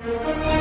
Stay in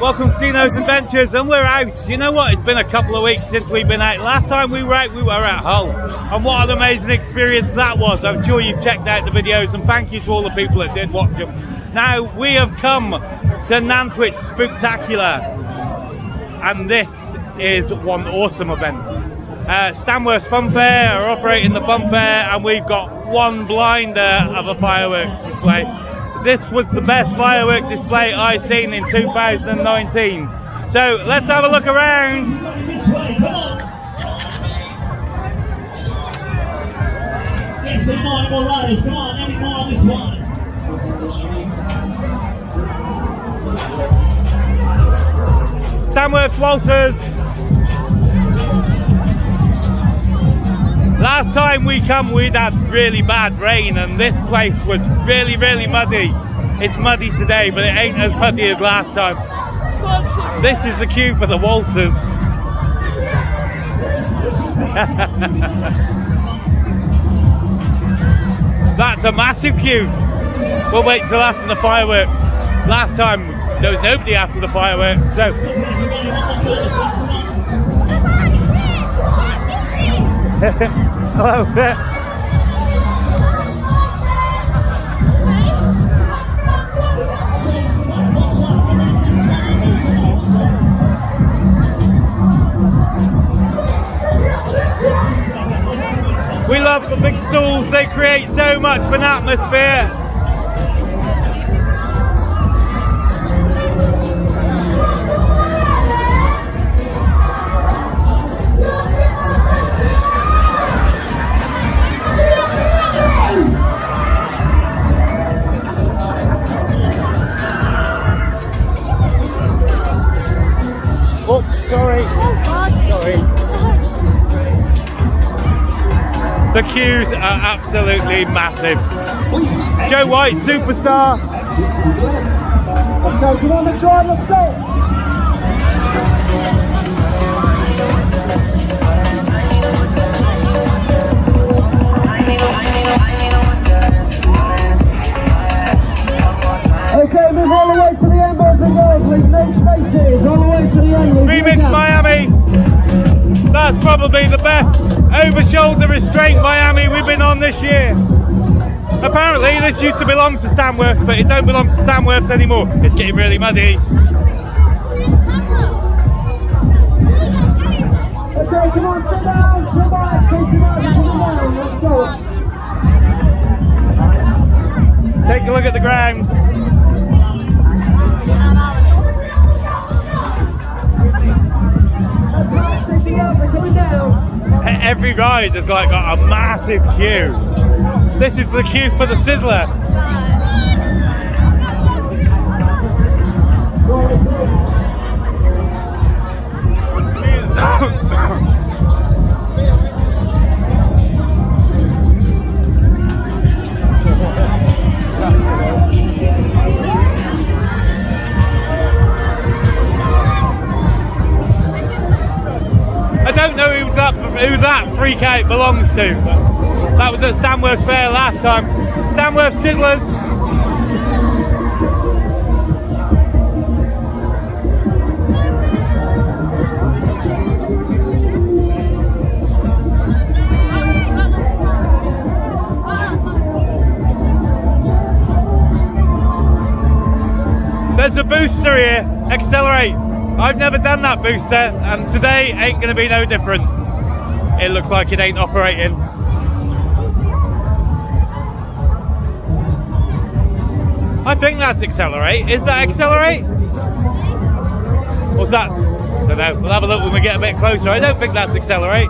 Welcome to Deano's Adventures, and we're out. You know what? It's been a couple of weeks since we've been out. Last time we were out, we were at Hull, and what an amazing experience that was. I'm sure you've checked out the videos, and thank you to all the people that did watch them. Now we have come to Nantwich Spooktacular, and this is one awesome event. Uh, Stanworth Fun Fair are operating the fun fair, and we've got one blinder of a fireworks display. This was the best firework display I've seen in 2019. So let's have a look around. Yes, some more, more. Come any more on this one? Stanworth Waltzers. Last time we come, we'd had really bad rain, and this place was really, really muddy. It's muddy today, but it ain't as muddy as last time. This is the queue for the waltzers. That's a massive queue. We'll wait till after the fireworks. Last time there was nobody after the fireworks, so hello. We love the big stalls, they create so much of an atmosphere. The queues are absolutely massive. Joe White, superstar. Let's go, come on, let's ride, let's go! Okay, move all the way to the end, boys and girls. Leave no spaces. All the way to the end. Remix. Miami. That's probably the best over shoulder restraint Miami we've been on this year. Apparently this used to belong to Stanworths, but it don't belong to Stanworths anymore. It's getting really muddy. Okay, come on, sit down. Come on, take him out, sit down. Let's go. Take a look at the ground. Ride has like got a massive queue. This is the queue for the Sizzler. Who that freak out belongs to. That was at Stanworth Fair last time. Stanworth Sizzlers. There's a booster here. Accelerate. I've never done that booster, and today ain't to be no different. It looks like it ain't operating. I think that's accelerate. Is that accelerate? What's that? Don't know. We'll have a look when we get a bit closer. I don't think that's accelerate.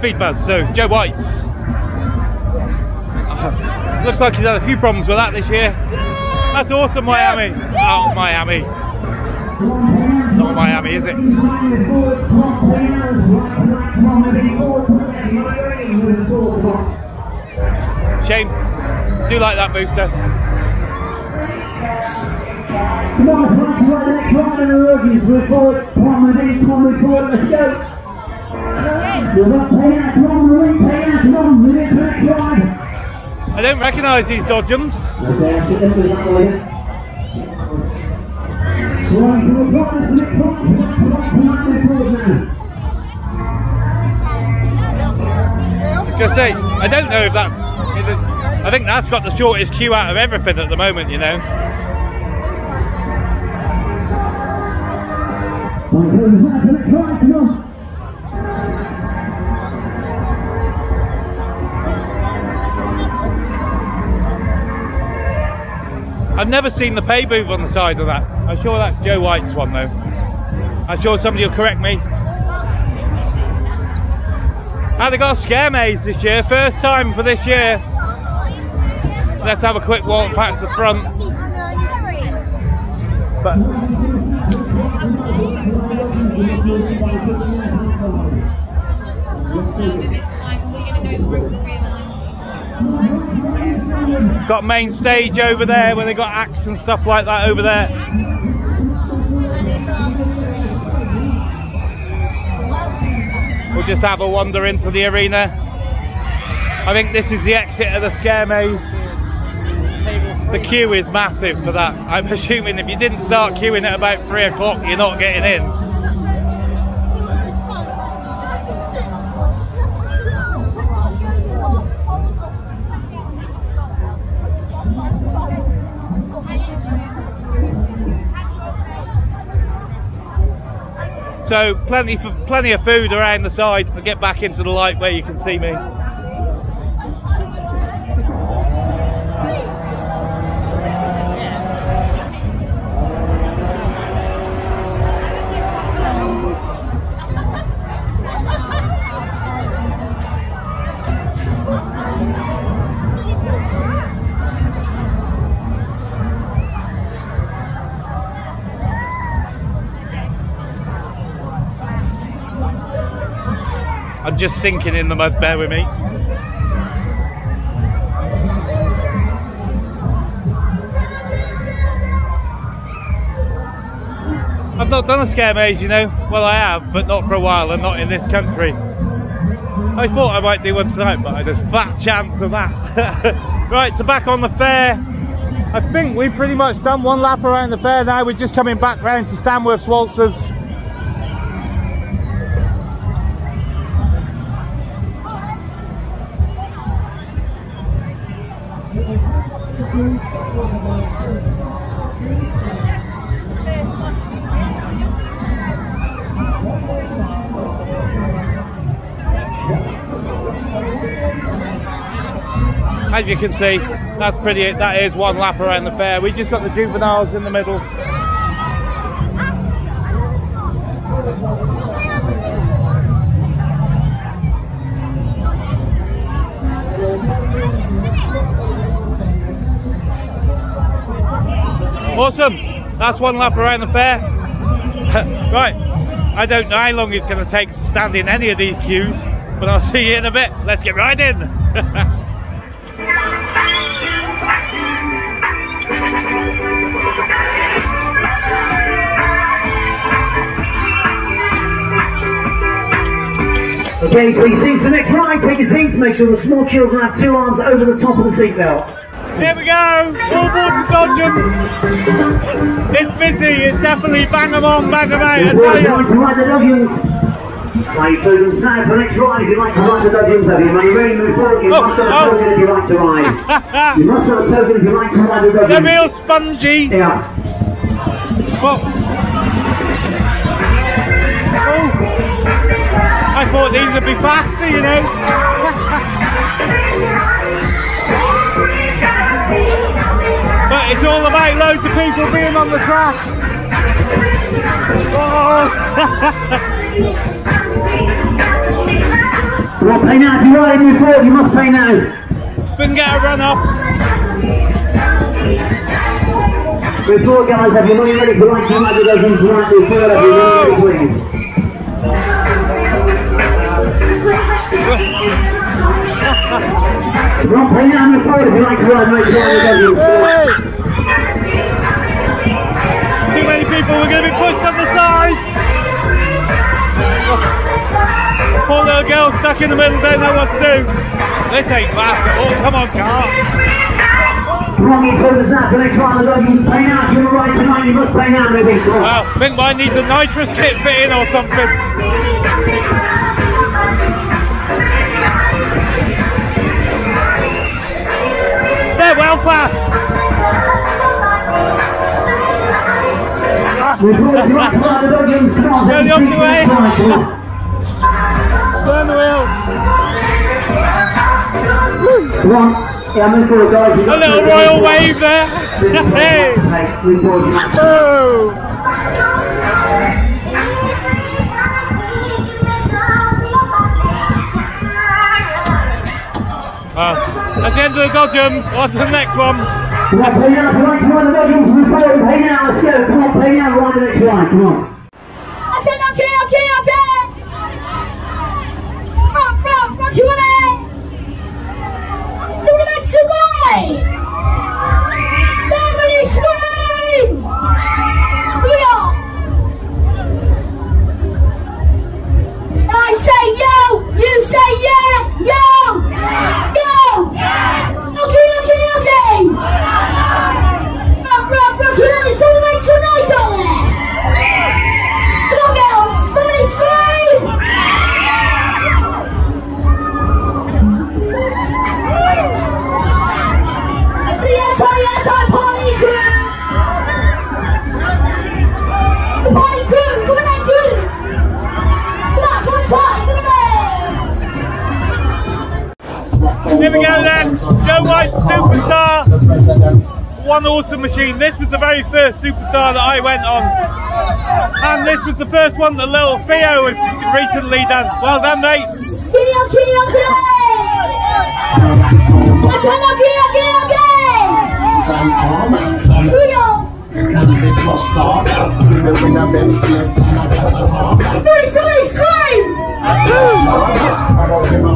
Speed buzz. So Joe White's. Looks like he's had a few problems with that this year. That's awesome, Miami. Oh, Miami. Not Miami, is it? Shame. Do like that booster. Come on. I don't recognise these dodgems. Just say, I don't know if that's. I think that's got the shortest queue out of everything at the moment, you know. I've never seen the pay booth on the side of that. I'm sure that's Joe White's one though. I'm sure somebody will correct me. Ah, they got a scare maze this year, first time for this year. Let's have a quick walk past the front. But got main stage over there where they got acts and stuff like that over there. We'll just have a wander into the arena. I think this is the exit of the scare maze. The queue is massive for that. I'm assuming if you didn't start queuing at about three o'clock, you're not getting in. So plenty for plenty of food around the side. I'll get back into the light where you can see me. Just sinking in the mud, bear with me. I've not done a scare maze, you know. Well, I have, but not for a while and not in this country. I thought I might do one tonight, but there's fat chance of that. right, so back on the fair. I think we've pretty much done one lap around the fair now. We're just coming back round to Stanworth's Waltzers. As you can see, that's pretty, that is one lap around the fair. We just got the juveniles in the middle. Awesome. That's one lap around the fair. right. I don't know how long it's going to take to stand in any of these queues, but I'll see you in a bit. Let's get right in. Your seats. The next ride, take your seats. Make sure the small children have two arms over the top of the seatbelt. Here we go, all aboard the Dodgems. It's busy, it's definitely bang 'em on, bang 'em out, I Before tell you like to ride the Dodgems. Play your tokens now for the next ride if you like to ride the Dodgems. Have you money ready? Move forward. You Oh, must have a oh. if you like to ride. you must have a token if you like to ride the They're real spongy. Yeah. Well, I thought these would be faster, you know. but it's all about loads of people being on the track. Oh. Come on, pay now. If you ride it, move forward. You must pay now. Spin get a run up. Move forward, guys. Have your money ready if you like to ride the Dodgems tonight. Move forward. Have your please. On, pay now. Move forward if you like to ride the next the Too many people, we're going to be pushed on the side. Poor little girl stuck in the middle, don't know what to do. This ain't fast. Oh, come on, car. On, you tokens now for the next ride the Dodgems. Pay now. If you want to ride tonight, you must pay now, baby. Well, I think mine needs a nitrous kit fitting or something. Ride the Dodgems. Go the opposite way. six, five, come on. Turn the wheel. Come on. Yeah, move forward, guys. You've A little royal wave there. Hey. Hey, move forward. Oh. Uh, that's the end of the Dodgems. What's the next one? Come on. If you like to ride the Dodgems, forward. Pay now. Let's go. Come on, pay now. Ride the next ride. Come on. 2019. This was the very first Superstar that I went on. And this was the first one that little Theo has recently done. Well done, mate. Theo, Theo,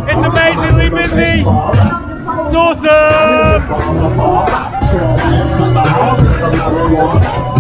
It's amazingly busy! It's awesome! Kill! Kill! Three, three, scream!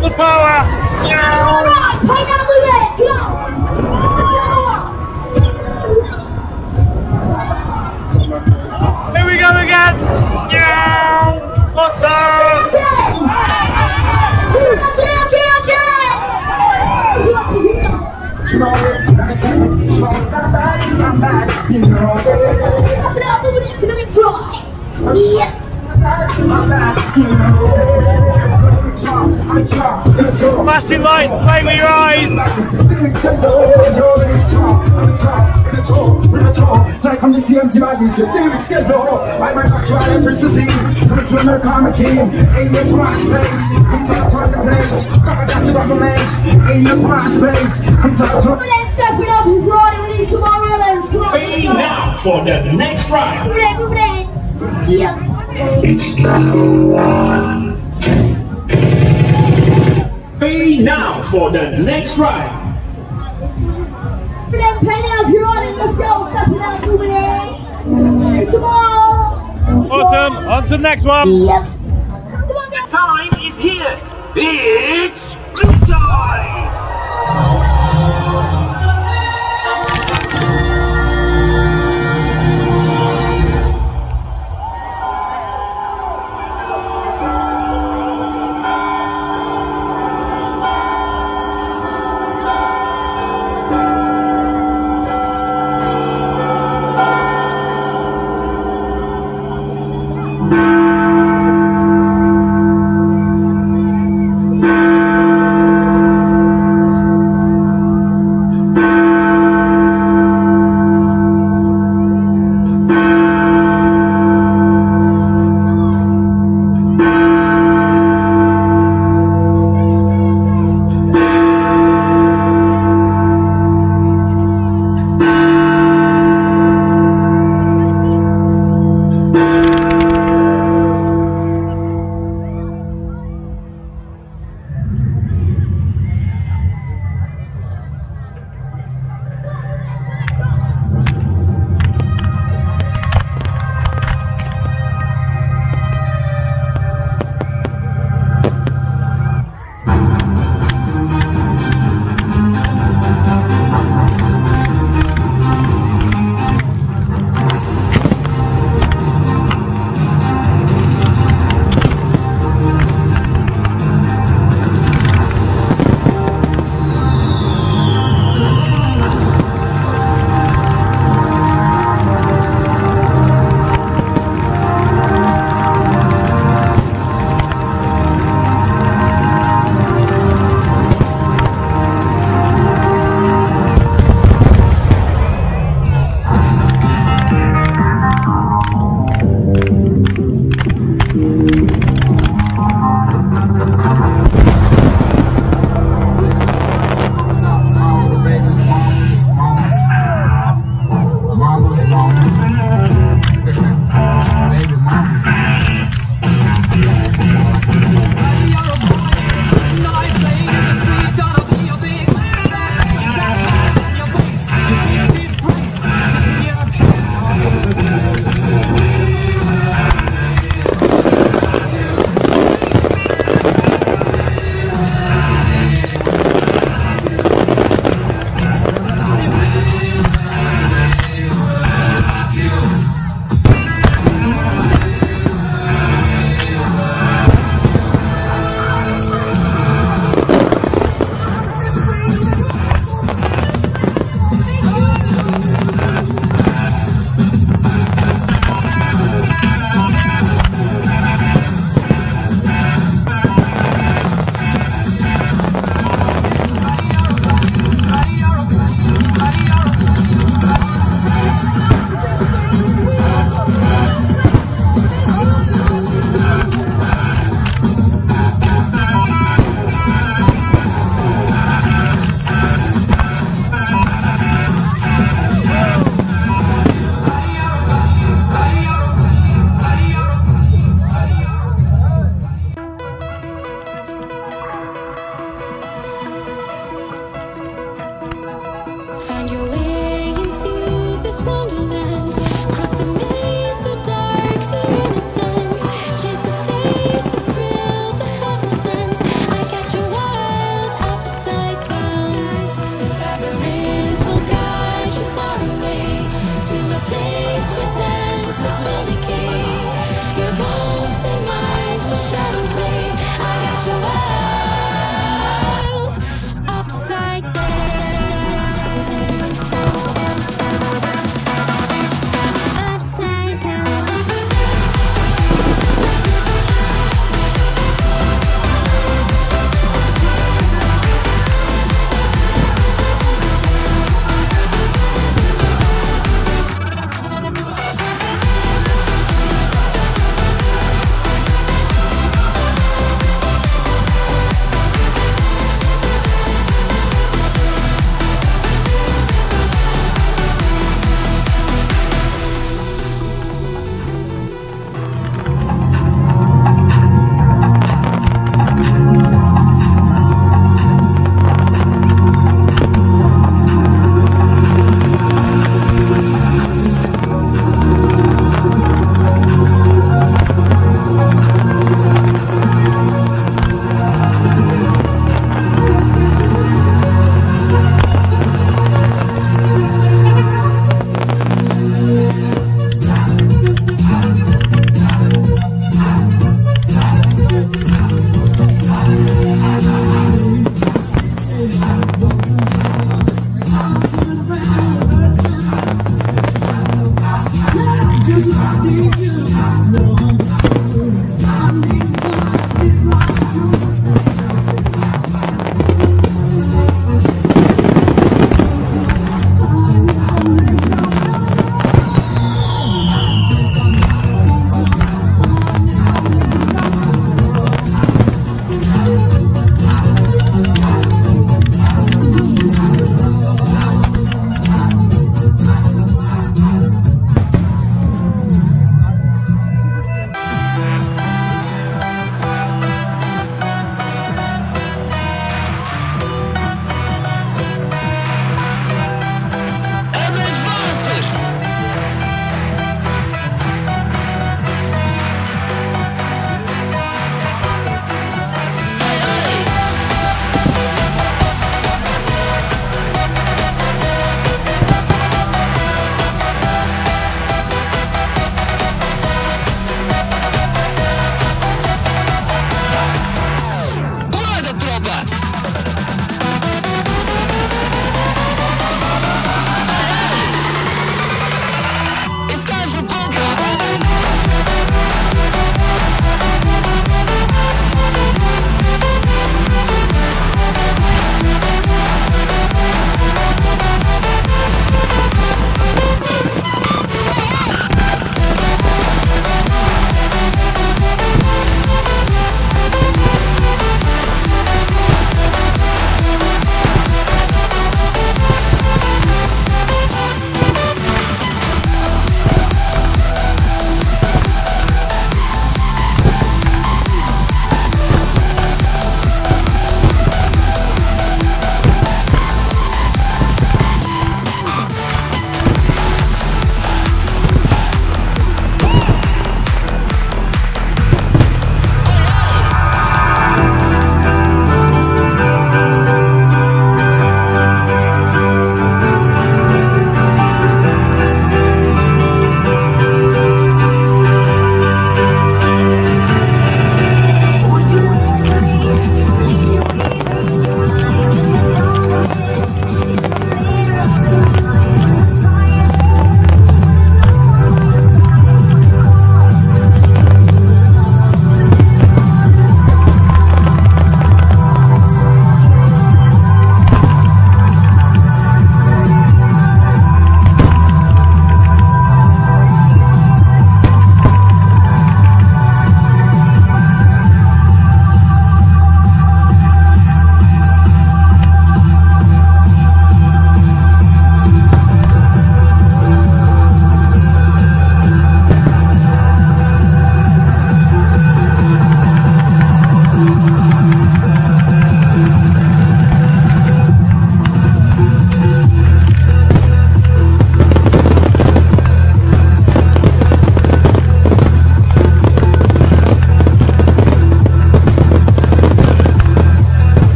Love the power. Yeah. Alright, play down! Go! Here we go again. Okay, okay, okay! Yes! Flashing lights, play with your eyes. Be now for the next it. Yes. Round. Move it, play now if you're running, let's go. Step it up, move it. Need some more. Awesome. On to the next one. Yes. Come on, guys. Time is here. It's time.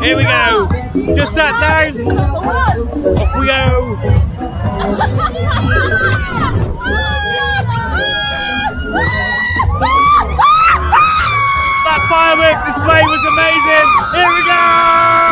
Here we go. Just sat down. Off we go. That firework display was amazing. Here we go.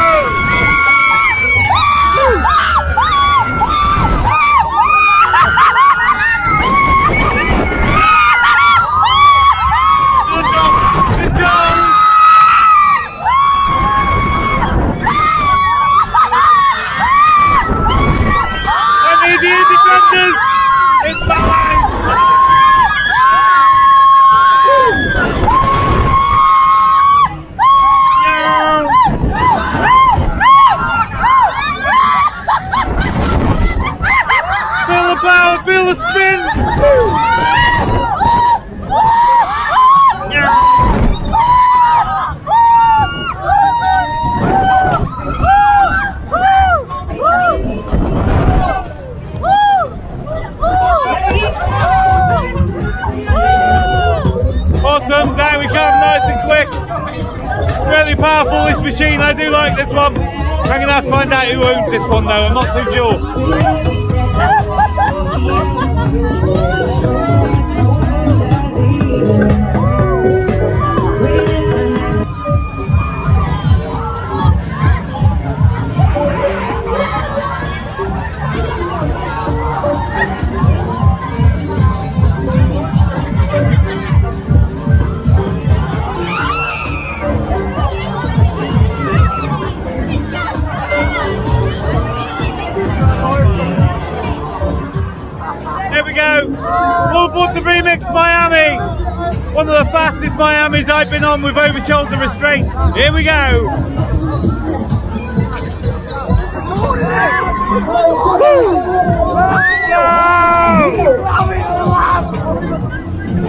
Machine, I do like this one. I'm gonna have to find out who owns this one though, I'm not too sure. Been on with over shoulder restraint. Here we go.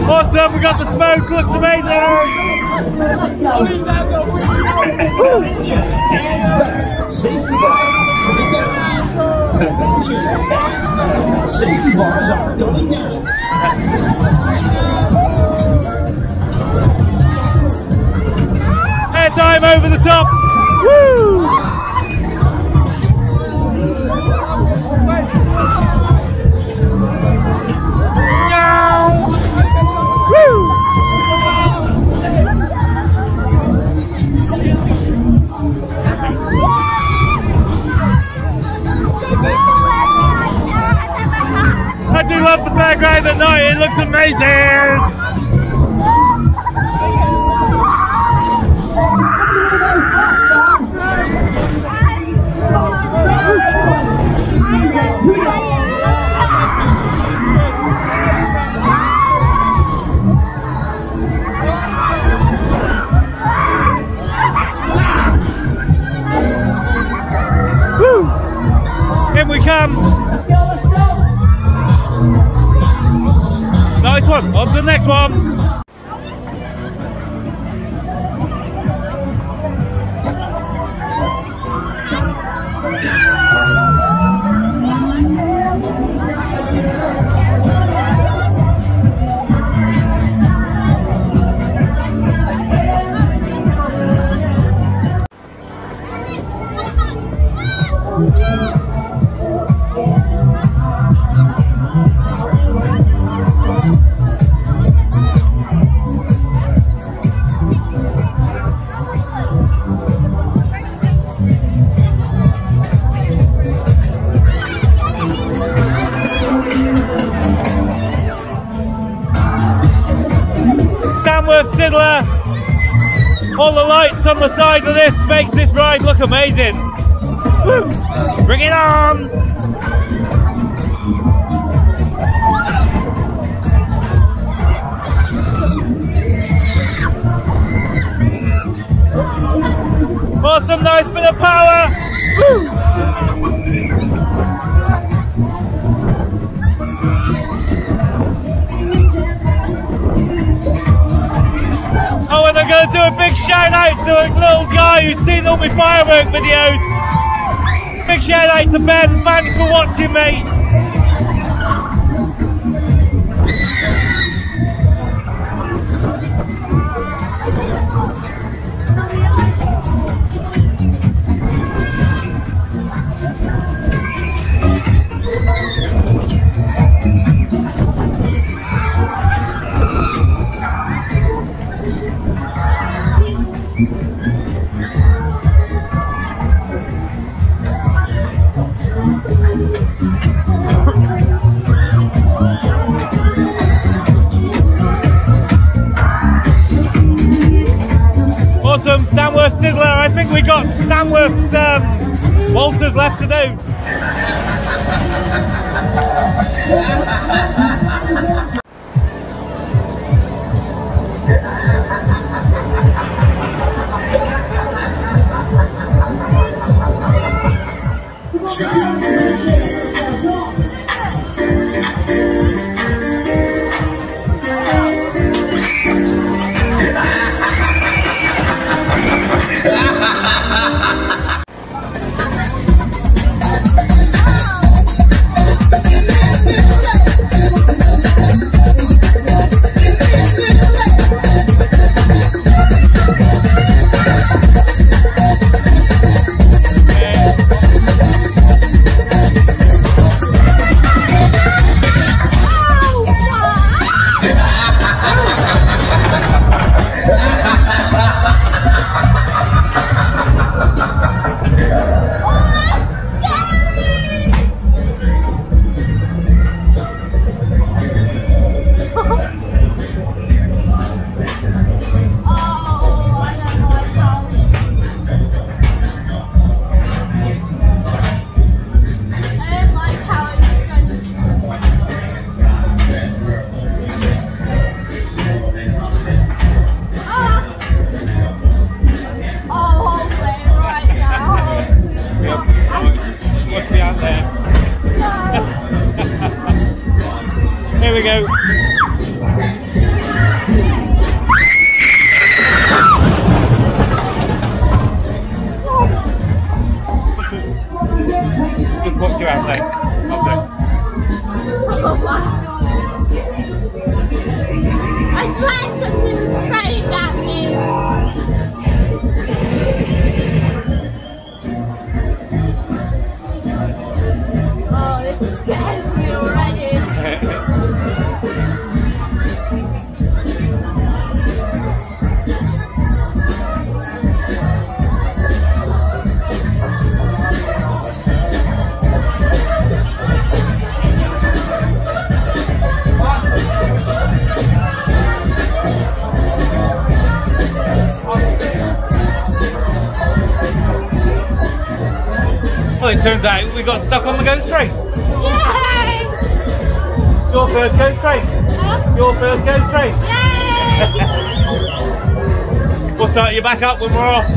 Awesome, we got the smoke, looks amazing. Safety bars are going down. Time over the top. Woo! I do love the background at night, it looks amazing. Amazing. Woo! Bring it on! Awesome, nice bit of power. Woo! A big shout out to a little guy who's seen all my firework videos. Big shout out to Ben. Thanks for watching, mate. I think we got Stanworth's um, waltzers left to do. I swear something Well, it turns out we got stuck on the ghost train. Yay! Your first ghost train. Huh? Your first ghost train. Yay! We'll start you back up when we're off.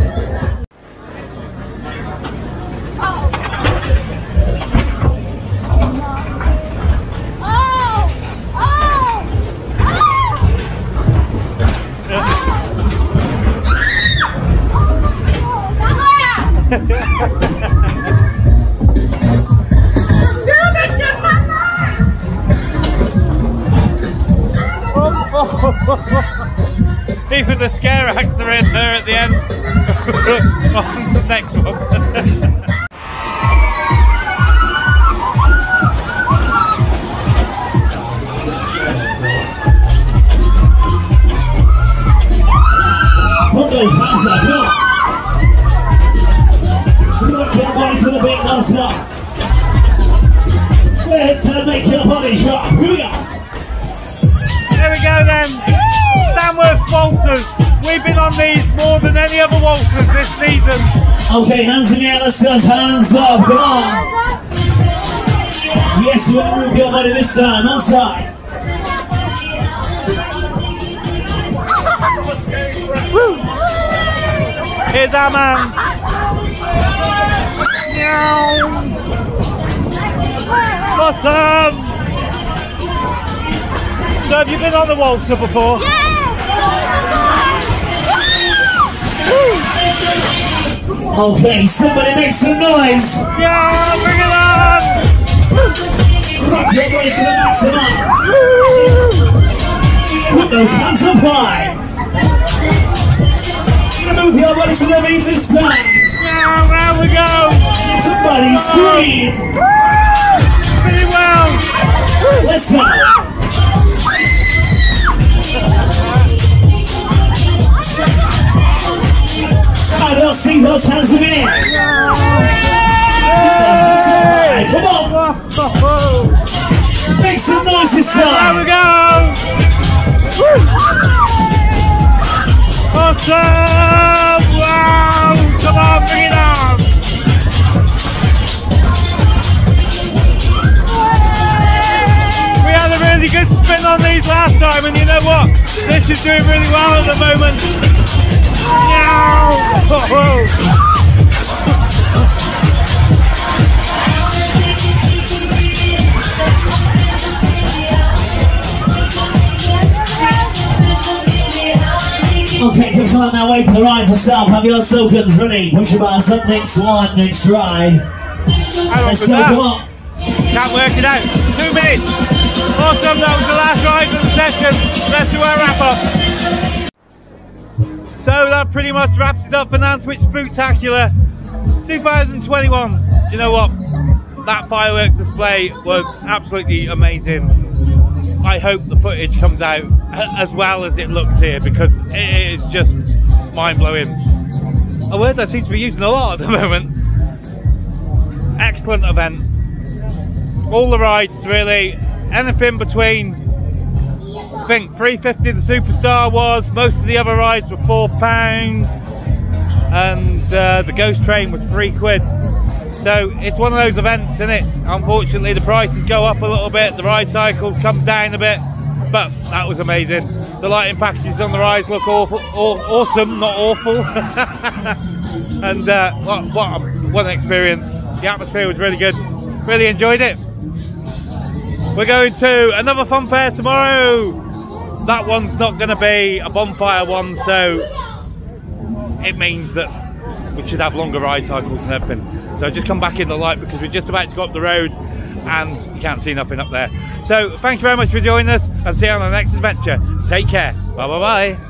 More other waltzers this season. Okay, hands in the air, let's just hands up, come on. Yes, you want to move your body this time, on side. Here's our man. Meow. Awesome. So have you been on the waltzer before? Okay, somebody make some noise. Yeah, bring it. Rock your body to the maximum. Put those hands up high. Gonna Move your body to the beat this time. Yeah, round we go. Somebody scream. Pretty well. Let's go. I don't see those hands in the. Come on, make some noise this There we time. go. Awesome. Wow. Come on, bring it on. We had a really good spin on these last time, and you know what? This is doing really well at the moment. Okay, just on that way for the ride to stop. Have your tokens ready. Push your bars up. Next one, next ride. Let's go, come on. Can't work it out. Two minutes. Awesome, that was the last ride of the session. Let's do our wrap up. That pretty much wraps it up for Nantwich Spooktacular 2021. You know what? That firework display was absolutely amazing. I hope the footage comes out as well as it looks here because it is just mind blowing. A word I seem to be using a lot at the moment. Excellent event all the rides really anything between think 350 the superstar was. Most of the other rides were four pounds. And uh, the ghost train was three quid. So it's one of those events isn't it? Unfortunately the prices go up a little bit the ride cycles come down a bit but that was amazing. The lighting packages on the rides look awful aw- awesome not awful. And uh, what, what, what an experience. The atmosphere was really good. Really enjoyed it. We're going to another fun fair tomorrow. That one's not going to be a bonfire one, so it means that we should have longer ride cycles and everything. So just come back in the light because we're just about to go up the road and you can't see nothing up there. So thank you very much for joining us and see you on the next adventure. Take care. Bye bye bye.